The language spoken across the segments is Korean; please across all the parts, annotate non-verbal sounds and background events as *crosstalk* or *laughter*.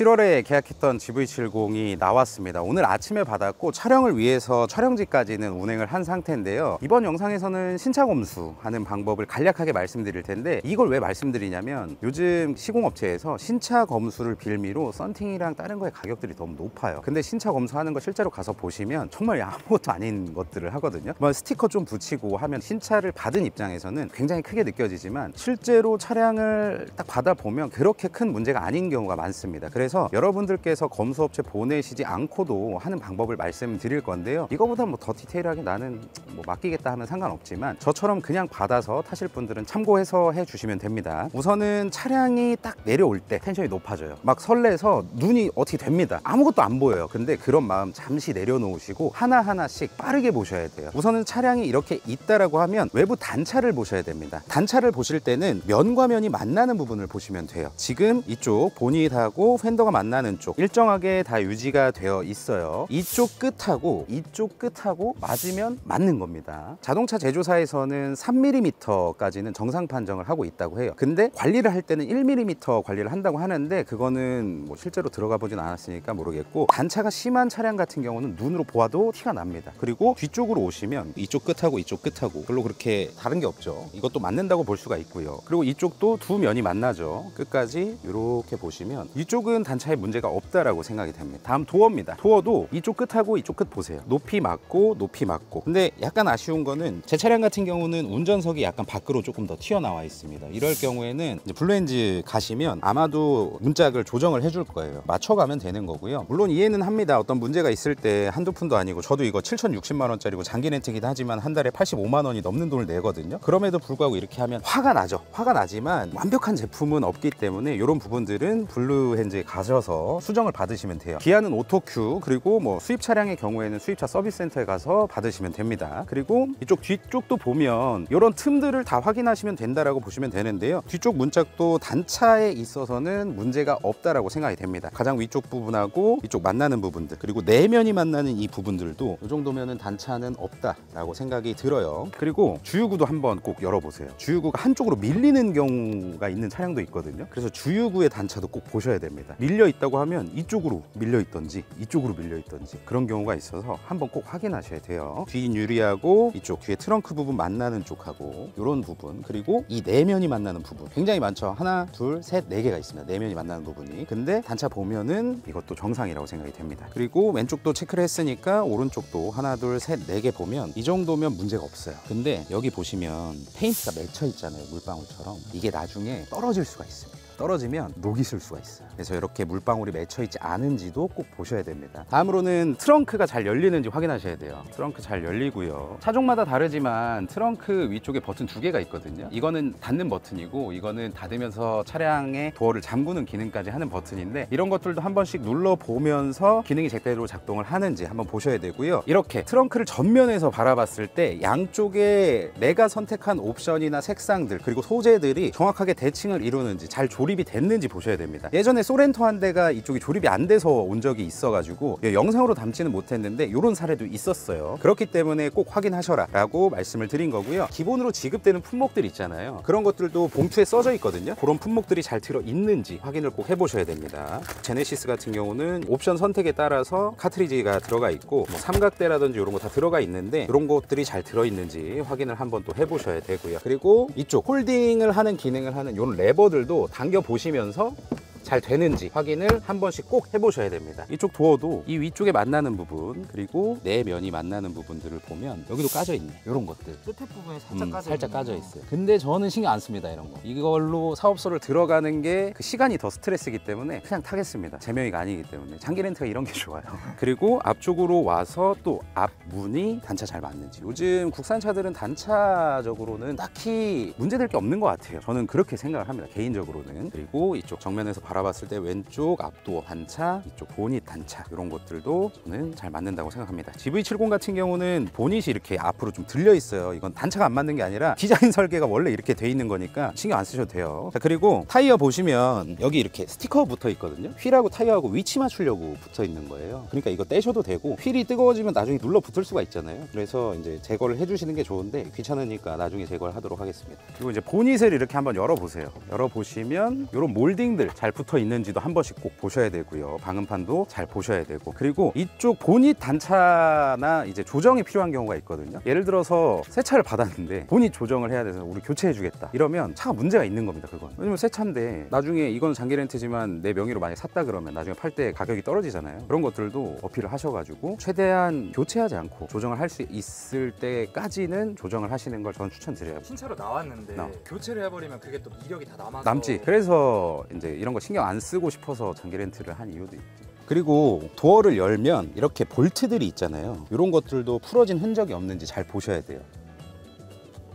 7월에 계약했던 GV70이 나왔습니다. 오늘 아침에 받았고 촬영을 위해서 촬영지까지는 운행을 한 상태인데요. 이번 영상에서는 신차 검수하는 방법을 간략하게 말씀드릴 텐데 이걸 왜 말씀드리냐면 요즘 시공업체에서 신차 검수를 빌미로 썬팅이랑 다른 거의 가격들이 너무 높아요. 근데 신차 검수하는 거 실제로 가서 보시면 정말 아무것도 아닌 것들을 하거든요. 뭐 스티커 좀 붙이고 하면 신차를 받은 입장에서는 굉장히 크게 느껴지지만 실제로 차량을 딱 받아보면 그렇게 큰 문제가 아닌 경우가 많습니다. 그래서 여러분들께서 검수업체 보내시지 않고도 하는 방법을 말씀드릴 건데요. 이거보다 뭐 더 디테일하게 나는 뭐 맡기겠다 하면 상관없지만 저처럼 그냥 받아서 타실 분들은 참고해서 해주시면 됩니다. 우선은 차량이 딱 내려올 때 텐션이 높아져요. 막 설레서 눈이 어떻게 됩니다. 아무것도 안 보여요. 근데 그런 마음 잠시 내려놓으시고 하나하나씩 빠르게 보셔야 돼요. 우선은 차량이 이렇게 있다라고 하면 외부 단차를 보셔야 됩니다. 단차를 보실 때는 면과 면이 만나는 부분을 보시면 돼요. 지금 이쪽 보닛하고 팬더 가 만나는 쪽 일정하게 다 유지가 되어 있어요. 이쪽 끝하고 이쪽 끝하고 맞으면 맞는 겁니다. 자동차 제조사에서는 3mm까지는 정상 판정을 하고 있다고 해요. 근데 관리를 할 때는 1mm 관리를 한다고 하는데 그거는 뭐 실제로 들어가 보진 않았으니까 모르겠고 단차가 심한 차량 같은 경우는 눈으로 보아도 티가 납니다. 그리고 뒤쪽으로 오시면 이쪽 끝하고 이쪽 끝하고 별로 그렇게 다른 게 없죠. 이것도 맞는다고 볼 수가 있고요. 그리고 이쪽도 두 면이 만나죠. 끝까지 이렇게 보시면 이쪽은 단차에 문제가 없다라고 생각이 됩니다. 다음 도어입니다. 도어도 이쪽 끝하고 이쪽 끝 보세요. 높이 맞고 높이 맞고. 근데 약간 아쉬운 거는 제 차량 같은 경우는 운전석이 약간 밖으로 조금 더 튀어나와 있습니다. 이럴 경우에는 블루핸즈 가시면 아마도 문짝을 조정을 해줄 거예요. 맞춰가면 되는 거고요. 물론 이해는 합니다. 어떤 문제가 있을 때 한두 푼도 아니고 저도 이거 7,060만 원짜리고 장기 렌트이긴 하지만 한 달에 85만 원이 넘는 돈을 내거든요. 그럼에도 불구하고 이렇게 하면 화가 나죠. 화가 나지만 완벽한 제품은 없기 때문에 이런 부분들은 블루핸즈에 가셔서 수정을 받으시면 돼요. 기아는 오토큐 그리고 뭐 수입 차량의 경우에는 수입차 서비스 센터에 가서 받으시면 됩니다. 그리고 이쪽 뒤쪽도 보면 이런 틈들을 다 확인하시면 된다라고 보시면 되는데요. 뒤쪽 문짝도 단차에 있어서는 문제가 없다라고 생각이 됩니다. 가장 위쪽 부분하고 이쪽 만나는 부분들 그리고 네 면이 만나는 이 부분들도 이 정도면은 단차는 없다라고 생각이 들어요. 그리고 주유구도 한번 꼭 열어보세요. 주유구가 한쪽으로 밀리는 경우가 있는 차량도 있거든요. 그래서 주유구의 단차도 꼭 보셔야 됩니다. 밀려 있다고 하면 이쪽으로 밀려 있던지 이쪽으로 밀려 있던지 그런 경우가 있어서 한번 꼭 확인하셔야 돼요. 뒤 유리하고 이쪽 뒤에 트렁크 부분 만나는 쪽하고 이런 부분 그리고 이 네 면이 만나는 부분 굉장히 많죠. 하나, 둘, 셋, 네 개가 있습니다. 네 면이 만나는 부분이. 근데 단차 보면은 이것도 정상이라고 생각이 됩니다. 그리고 왼쪽도 체크를 했으니까 오른쪽도 하나, 둘, 셋, 네 개 보면 이 정도면 문제가 없어요. 근데 여기 보시면 페인트가 맺혀 있잖아요. 물방울처럼. 이게 나중에 떨어질 수가 있습니다. 떨어지면 녹이 슬 수가 있어요. 그래서 이렇게 물방울이 맺혀 있지 않은지도 꼭 보셔야 됩니다. 다음으로는 트렁크가 잘 열리는지 확인하셔야 돼요. 트렁크 잘 열리고요. 차종마다 다르지만 트렁크 위쪽에 버튼 두 개가 있거든요. 이거는 닫는 버튼이고 이거는 닫으면서 차량의 도어를 잠그는 기능까지 하는 버튼인데 이런 것들도 한 번씩 눌러 보면서 기능이 제대로 작동을 하는지 한번 보셔야 되고요. 이렇게 트렁크를 전면에서 바라봤을 때 양쪽에 내가 선택한 옵션이나 색상들 그리고 소재들이 정확하게 대칭을 이루는지 잘 조립 이 됐는지 보셔야 됩니다. 예전에 소렌토 한 대가 이쪽이 조립이 안 돼서 온 적이 있어가지고 예, 영상으로 담지는 못했는데 이런 사례도 있었어요. 그렇기 때문에 꼭 확인하셔라 라고 말씀을 드린 거고요. 기본으로 지급되는 품목들 있잖아요. 그런 것들도 봉투에 써져 있거든요. 그런 품목들이 잘 들어 있는지 확인을 꼭 해보셔야 됩니다. 제네시스 같은 경우는 옵션 선택에 따라서 카트리지가 들어가 있고 뭐 삼각대라든지 이런 거 다 들어가 있는데 이런 것들이 잘 들어 있는지 확인을 한번 또 해보셔야 되고요. 그리고 이쪽 홀딩을 하는 기능을 하는 이런 레버들도 당겨 보시면서 잘 되는지 확인을 한 번씩 꼭 해보셔야 됩니다. 이쪽 도어도 이 위쪽에 만나는 부분 그리고 내면이 만나는 부분들을 보면 여기도 까져 있네. 이런 것들. 끝에 부분에 살짝 음, 까져 살짝 까져 거. 있어요. 근데 저는 신경 안 씁니다 이런 거. 이걸로 사업소를 들어가는 게 그 시간이 더 스트레스이기 때문에 그냥 타겠습니다. 제 명의가 아니기 때문에 장기 렌트가 이런 게 *laughs* 좋아요. 그리고 앞쪽으로 와서 또 앞문이 단차 잘 맞는지. 요즘 국산 차들은 단차적으로는 딱히 문제될 게 없는 것 같아요. 저는 그렇게 생각을 합니다. 개인적으로는. 그리고 이쪽 정면에서 바라봤을 때 왼쪽 앞도 단차, 이쪽 보닛 단차 이런 것들도 저는 잘 맞는다고 생각합니다. GV70 같은 경우는 보닛이 이렇게 앞으로 좀 들려 있어요. 이건 단차가 안 맞는 게 아니라 디자인 *laughs* 설계가 원래 이렇게 돼 있는 거니까 신경 안 쓰셔도 돼요. 자, 그리고 타이어 보시면 여기 이렇게 스티커 붙어 있거든요. 휠하고 타이어하고 위치 맞추려고 붙어 있는 거예요. 그러니까 이거 떼셔도 되고 휠이 뜨거워지면 나중에 눌러 붙을 수가 있잖아요. 그래서 이제 제거를 해주시는 게 좋은데 귀찮으니까 나중에 제거를 하도록 하겠습니다. 그리고 이제 보닛을 이렇게 한번 열어보세요. 열어보시면 이런 몰딩들 잘 붙어 있는지도 한 번씩 꼭 보셔야 되고요. 방음판도 잘 보셔야 되고 그리고 이쪽 보닛 단차나 이제 조정이 필요한 경우가 있거든요. 예를 들어서 새 차를 받았는데 보닛 조정을 해야 돼서 우리 교체해주겠다. 이러면 차가 문제가 있는 겁니다. 그건 왜냐면 새 차인데 나중에 이건 장기 렌트지만 내 명의로 만약 샀다 그러면 나중에 팔 때 가격이 떨어지잖아요. 그런 것들도 어필을 하셔가지고 최대한 교체하지 않고 조정을 할 수 있을 때까지는 조정을 하시는 걸 저는 추천드려요. 신차로 나왔는데 나. 교체를 해버리면 그게 또 이력이 다 남아서 남지. 그래서 이제 이런 거 신경 안 쓰고 싶어서 장기 렌트를 한 이유도 있죠. 그리고 도어를 열면 이렇게 볼트들이 있잖아요. 이런 것들도 풀어진 흔적이 없는지 잘 보셔야 돼요.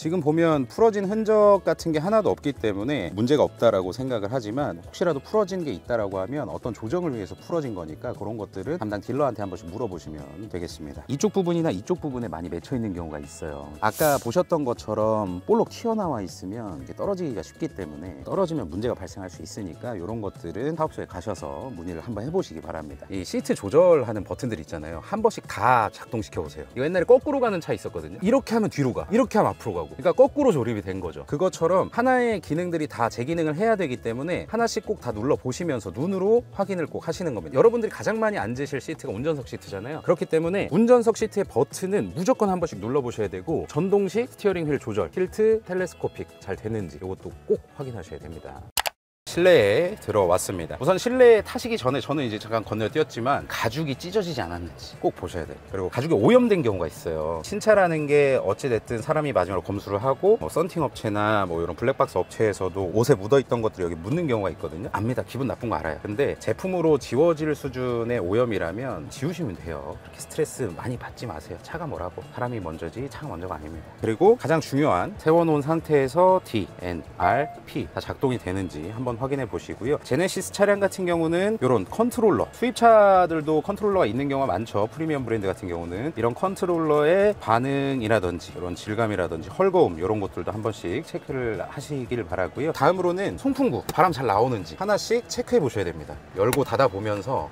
지금 보면 풀어진 흔적 같은 게 하나도 없기 때문에 문제가 없다라고 생각을 하지만 혹시라도 풀어진 게 있다라고 하면 어떤 조정을 위해서 풀어진 거니까 그런 것들은 담당 딜러한테 한 번씩 물어보시면 되겠습니다. 이쪽 부분이나 이쪽 부분에 많이 맺혀 있는 경우가 있어요. 아까 보셨던 것처럼 볼록 튀어나와 있으면 이게 떨어지기가 쉽기 때문에 떨어지면 문제가 발생할 수 있으니까 이런 것들은 사업소에 가셔서 문의를 한번 해보시기 바랍니다. 이 시트 조절하는 버튼들 있잖아요. 한 번씩 다 작동시켜 보세요. 이거 옛날에 거꾸로 가는 차 있었거든요. 이렇게 하면 뒤로 가, 이렇게 하면 앞으로 가고. 그러니까 거꾸로 조립이 된 거죠. 그것처럼 하나의 기능들이 다 제 기능을 해야 되기 때문에 하나씩 꼭 다 눌러 보시면서 눈으로 확인을 꼭 하시는 겁니다. 여러분들이 가장 많이 앉으실 시트가 운전석 시트잖아요. 그렇기 때문에 운전석 시트의 버튼은 무조건 한 번씩 눌러 보셔야 되고 전동식 steering wheel 조절, tilt, telescopic 잘 되는지 이것도 꼭 확인하셔야 됩니다. 실내에 들어왔습니다. 우선 실내에 타시기 전에 저는 이제 잠깐 건너뛰었지만 가죽이 찢어지지 않았는지 꼭 보셔야 돼요. 그리고 가죽이 오염된 경우가 있어요. 신차라는 게 어찌됐든 사람이 마지막으로 검수를 하고 뭐 썬팅 업체나 뭐 이런 블랙박스 업체에서도 옷에 묻어있던 것들이 여기 묻는 경우가 있거든요. 압니다. 기분 나쁜 거 알아요. 근데 제품으로 지워질 수준의 오염이라면 지우시면 돼요. 그렇게 스트레스 많이 받지 마세요. 차가 뭐라고. 사람이 먼저지 차가 먼저가 아닙니다. 그리고 가장 중요한 세워놓은 상태에서 D, N, R, P 다 작동이 되는지 한번 확인해 보시고요. 제네시스 차량 같은 경우는 이런 컨트롤러, 수입차들도 컨트롤러가 있는 경우가 많죠. 프리미엄 브랜드 같은 경우는 이런 컨트롤러의 반응이라든지 이런 질감이라든지 헐거움 이런 것들도 한 번씩 체크를 하시길 바라고요. 다음으로는 송풍구 바람 잘 나오는지 하나씩 체크해 보셔야 됩니다. 열고 닫아 보면서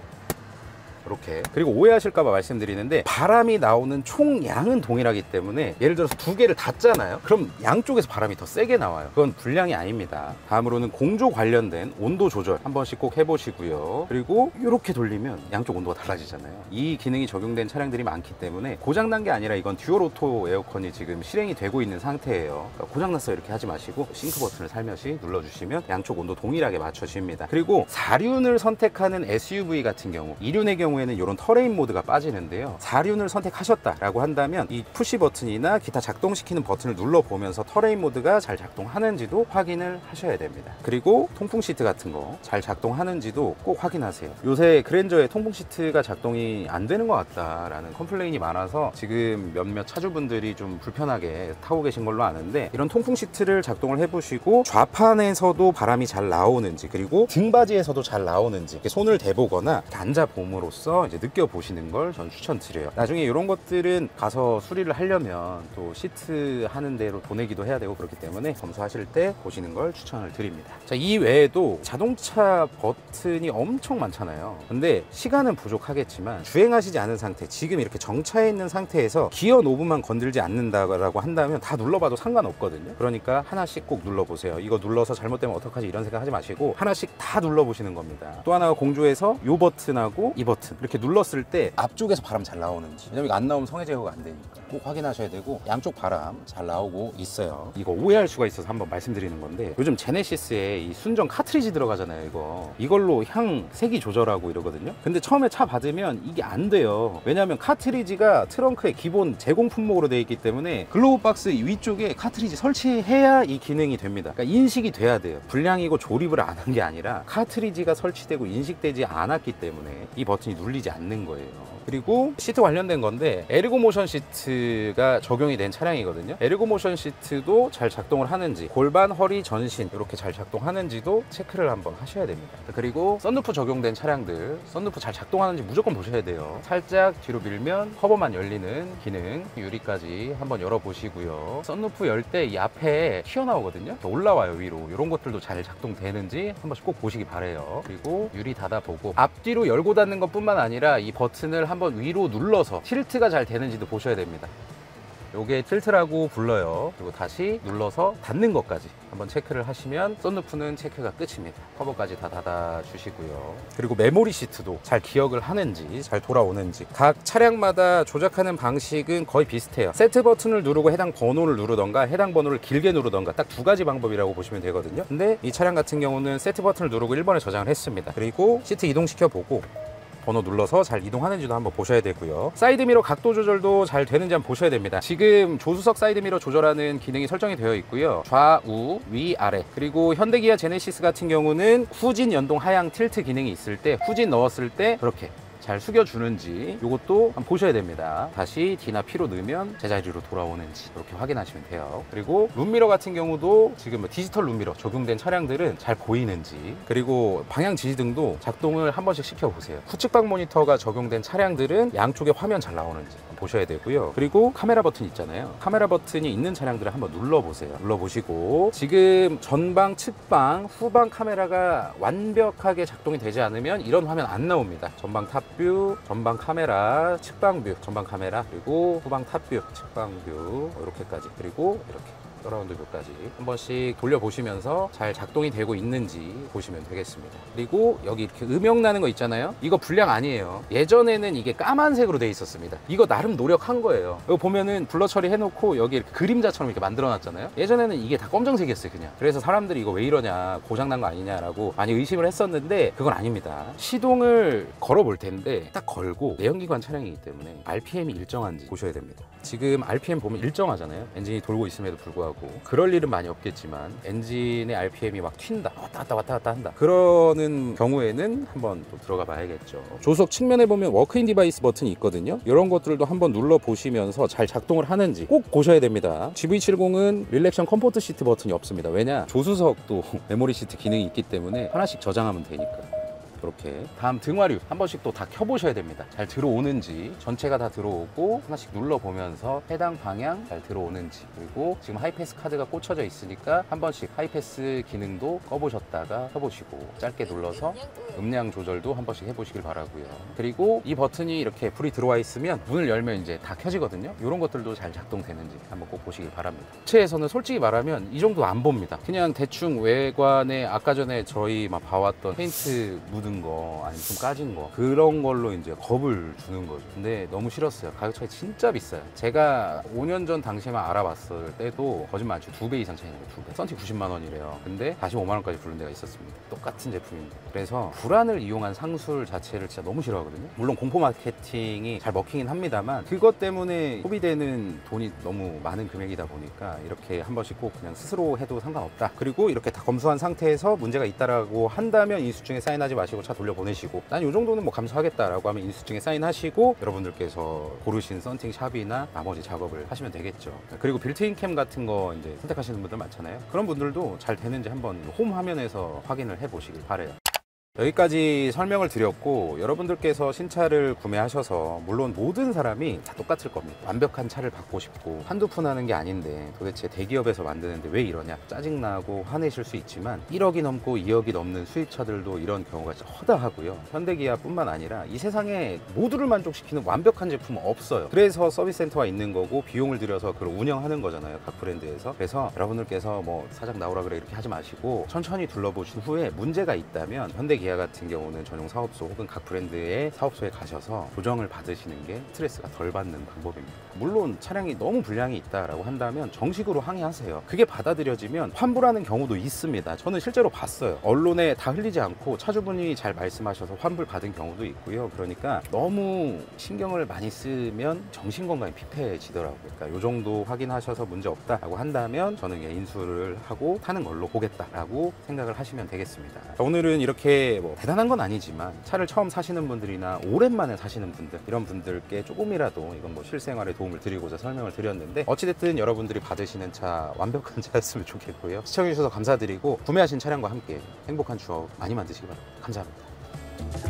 이렇게. 그리고 오해하실까봐 말씀드리는데 바람이 나오는 총 양은 동일하기 때문에 예를 들어서 두 개를 닫잖아요. 그럼 양쪽에서 바람이 더 세게 나와요. 그건 불량이 아닙니다. 다음으로는 공조 관련된 온도 조절 한 번씩 꼭 해보시고요. 그리고 이렇게 돌리면 양쪽 온도가 달라지잖아요. 이 기능이 적용된 차량들이 많기 때문에 고장난 게 아니라 이건 dual auto 에어컨이 지금 실행이 되고 있는 상태예요. 그러니까 고장났어 이렇게 하지 마시고 싱크 버튼을 살며시 눌러주시면 양쪽 온도 동일하게 맞춰집니다. 그리고 4륜을 선택하는 SUV 같은 경우 2륜의 경우 에는 이런 terrain 모드가 빠지는데요. 4륜을 선택하셨다라고 한다면 이 push 버튼이나 기타 작동시키는 버튼을 눌러보면서 terrain 모드가 잘 작동하는지도 확인을 하셔야 됩니다. 그리고 통풍 시트 같은 거 잘 작동하는지도 꼭 확인하세요. 요새 그랜저의 통풍 시트가 작동이 안 되는 것 같다라는 complain이 많아서 지금 몇몇 차주분들이 좀 불편하게 타고 계신 걸로 아는데 이런 통풍 시트를 작동을 해보시고 좌판에서도 바람이 잘 나오는지 그리고 등받이에서도 잘 나오는지 손을 대보거나 앉아봄으로써 이제 느껴보시는 걸 전 추천드려요. 나중에 이런 것들은 가서 수리를 하려면 또 시트 하는 데로 보내기도 해야 되고 그렇기 때문에 검수하실 때 보시는 걸 추천을 드립니다. 자, 이 외에도 자동차 버튼이 엄청 많잖아요. 근데 시간은 부족하겠지만 주행하시지 않은 상태 지금 이렇게 정차해 있는 상태에서 기어 knob만 건들지 않는다고 한다면 다 눌러봐도 상관없거든요. 그러니까 하나씩 꼭 눌러보세요. 이거 눌러서 잘못되면 어떡하지? 이런 생각 하지 마시고 하나씩 다 눌러보시는 겁니다. 또 하나가 공조에서 이 버튼하고 이 버튼 이렇게 눌렀을 때 앞쪽에서 바람 잘 나오는지 왜냐면 안 나오면 성에 제거가 안 되니까. 꼭 확인하셔야 되고 양쪽 바람 잘 나오고 있어요. 이거 오해할 수가 있어서 한번 말씀드리는 건데 요즘 제네시스에 이 순정 카트리지 들어가잖아요 이거. 이걸로 향 세기 조절하고 이러거든요. 근데 처음에 차 받으면 이게 안 돼요. 왜냐하면 카트리지가 트렁크의 기본 제공 품목으로 되어 있기 때문에 glove 박스 위쪽에 카트리지 설치해야 이 기능이 됩니다. 그러니까 인식이 돼야 돼요. 불량이고 조립을 안 한 게 아니라 카트리지가 설치되고 인식되지 않았기 때문에 이 버튼이 눌리지 않는 거예요. 그리고 시트 관련된 건데 ergo motion 시트가 적용이 된 차량이거든요. ergo motion 시트도 잘 작동을 하는지 골반, 허리, 전신 이렇게 잘 작동하는지도 체크를 한번 하셔야 됩니다. 그리고 썬루프 적용된 차량들 썬루프 잘 작동하는지 무조건 보셔야 돼요. 살짝 뒤로 밀면 커버만 열리는 기능 유리까지 한번 열어보시고요. 썬루프 열 때 이 앞에 튀어나오거든요. 올라와요 위로. 이런 것들도 잘 작동되는지 한 번씩 꼭 보시기 바래요. 그리고 유리 닫아보고 앞뒤로 열고 닫는 것 뿐만 아니라 이 버튼을 한번 위로 눌러서 tilt가 잘 되는지도 보셔야 됩니다 요게 틸트라고 불러요. 그리고 다시 눌러서 닫는 것까지 한번 체크를 하시면 썬루프는 체크가 끝입니다. 커버까지 다 닫아 주시고요. 그리고 메모리 시트도 잘 기억을 하는지 잘 돌아오는지 각 차량마다 조작하는 방식은 거의 비슷해요. 세트 버튼을 누르고 해당 번호를 누르던가 해당 번호를 길게 누르던가 딱 두 가지 방법이라고 보시면 되거든요. 근데 이 차량 같은 경우는 세트 버튼을 누르고 1번에 저장을 했습니다. 그리고 시트 이동시켜 보고 번호 눌러서 잘 이동하는지도 한번 보셔야 되고요. 사이드미러 각도 조절도 잘 되는지 한번 보셔야 됩니다. 지금 조수석 사이드미러 조절하는 기능이 설정이 되어 있고요. 좌우, 위, 아래. 그리고 현대기아 제네시스 같은 경우는 후진 연동 하향 tilt 기능이 있을 때 후진 넣었을 때 그렇게 잘 숙여주는지 이것도 한번 보셔야 됩니다. 다시 D나 P로 넣으면 제자리로 돌아오는지 이렇게 확인하시면 돼요. 그리고 룸미러 같은 경우도 지금 뭐 디지털 룸미러 적용된 차량들은 잘 보이는지 그리고 방향 지시등도 작동을 한 번씩 시켜보세요. 후측방 모니터가 적용된 차량들은 양쪽에 화면 잘 나오는지 보셔야 되고요. 그리고 카메라 버튼 있잖아요. 카메라 버튼이 있는 차량들을 한번 눌러보세요. 눌러보시고 지금 전방, 측방, 후방 카메라가 완벽하게 작동이 되지 않으면 이런 화면 안 나옵니다. 전방 top view, 전방 카메라, 측방 view, 전방 카메라, 그리고 후방 top view, 측방 view 이렇게까지 그리고 이렇게 surround view까지 한 번씩 돌려보시면서 잘 작동이 되고 있는지 보시면 되겠습니다. 그리고 여기 이렇게 음영 나는 거 있잖아요. 이거 불량 아니에요. 예전에는 이게 까만색으로 돼 있었습니다. 이거 나름 노력한 거예요. 이거 보면은 blur 처리 해놓고 여기 이렇게 그림자처럼 이렇게 만들어놨잖아요. 예전에는 이게 다 검정색이었어요, 그냥. 그래서 사람들이 이거 왜 이러냐, 고장난 거 아니냐라고 많이 의심을 했었는데 그건 아닙니다. 시동을 걸어볼 텐데 딱 걸고 내연기관 차량이기 때문에 RPM이 일정한지 보셔야 됩니다. 지금 RPM 보면 일정하잖아요. 엔진이 돌고 있음에도 불구하고 그럴 일은 많이 없겠지만 엔진의 RPM이 막 튄다 왔다 갔다 왔다 갔다 한다 그러는 경우에는 한번 또 들어가 봐야겠죠. 조수석 측면에 보면 walk-in device 버튼이 있거든요. 이런 것들도 한번 눌러 보시면서 잘 작동을 하는지 꼭 보셔야 됩니다. GV70은 relaxion comfort 시트 버튼이 없습니다. 왜냐 조수석도 *laughs* 메모리 시트 기능이 있기 때문에 하나씩 저장하면 되니까. 이렇게. 다음 등화류 한 번씩 또 다 켜보셔야 됩니다. 잘 들어오는지 전체가 다 들어오고 하나씩 눌러보면서 해당 방향 잘 들어오는지 그리고 지금 하이패스 카드가 꽂혀져 있으니까 한 번씩 하이패스 기능도 꺼보셨다가 켜보시고 짧게 눌러서 음량 조절도 한 번씩 해보시길 바라고요. 그리고 이 버튼이 이렇게 불이 들어와 있으면 문을 열면 이제 다 켜지거든요. 이런 것들도 잘 작동되는지 한번 꼭 보시길 바랍니다. 업체에서는 솔직히 말하면 이 정도 안 봅니다. 그냥 대충 외관에 아까 전에 저희 막 봐왔던 페인트 묻은 거 아니면 좀 까진 거 그런 걸로 이제 겁을 주는 거죠. 근데 너무 싫었어요. 가격 차이 진짜 비싸요. 제가 5년 전 당시에만 알아봤을 때도 거짓말 안 치고 두배 이상 차이 나요 두배. 썬팅 90만 원이래요. 근데 다시 5만 원까지 부른 데가 있었습니다. 똑같은 제품인데. 그래서 불안을 이용한 상술 자체를 진짜 너무 싫어하거든요. 물론 공포 마케팅이 잘 먹히긴 합니다만 그것 때문에 소비되는 돈이 너무 많은 금액이다 보니까 이렇게 한 번씩 꼭 그냥 스스로 해도 상관없다. 그리고 이렇게 다 검수한 상태에서 문제가 있다라고 한다면 인수증에 사인하지 마시고 차 돌려보내시고 난 이 정도는 뭐 감수하겠다라고 하면 인수증에 사인하시고 여러분들께서 고르신 썬팅 샵이나 나머지 작업을 하시면 되겠죠. 그리고 built-in cam 같은 거 이제 선택하시는 분들 많잖아요. 그런 분들도 잘 되는지 한번 홈 화면에서 확인을 해 보시길 바래요 여기까지 설명을 드렸고 여러분들께서 신차를 구매하셔서 물론 모든 사람이 다 똑같을 겁니다. 완벽한 차를 받고 싶고 한두 푼 하는 게 아닌데 도대체 대기업에서 만드는데 왜 이러냐? 짜증나고 화내실 수 있지만 1억이 넘고 2억이 넘는 수입차들도 이런 경우가 허다하고요. 현대기아뿐만 아니라 이 세상에 모두를 만족시키는 완벽한 제품은 없어요. 그래서 서비스 센터가 있는 거고 비용을 들여서 그걸 운영하는 거잖아요 각 브랜드에서. 그래서 여러분들께서 뭐 사장 나오라 그래 이렇게 하지 마시고 천천히 둘러보신 후에 문제가 있다면 현대기아 같은 경우는 전용 사업소 혹은 각 브랜드의 사업소에 가셔서 조정을 받으시는 게 스트레스가 덜 받는 방법입니다. 물론 차량이 너무 불량이 있다라고 한다면 정식으로 항의하세요. 그게 받아들여지면 환불하는 경우도 있습니다. 저는 실제로 봤어요. 언론에 다 흘리지 않고 차주분이 잘 말씀하셔서 환불 받은 경우도 있고요. 그러니까 너무 신경을 많이 쓰면 정신건강이 피폐해지더라고요. 그러니까 이 정도 확인하셔서 문제 없다라고 한다면 저는 인수를 하고 타는 걸로 보겠다라고 생각을 하시면 되겠습니다. 자, 오늘은 이렇 게 뭐 대단한 건 아니지만 차를 처음 사시는 분들이나 오랜만에 사시는 분들 이런 분들께 조금이라도 이건 뭐 실생활에 도움을 드리고자 설명을 드렸는데 어찌됐든 여러분들이 받으시는 차 완벽한 *laughs* 차였으면 좋겠고요. 시청해주셔서 감사드리고 구매하신 차량과 함께 행복한 추억 많이 만드시기 바랍니다. 감사합니다.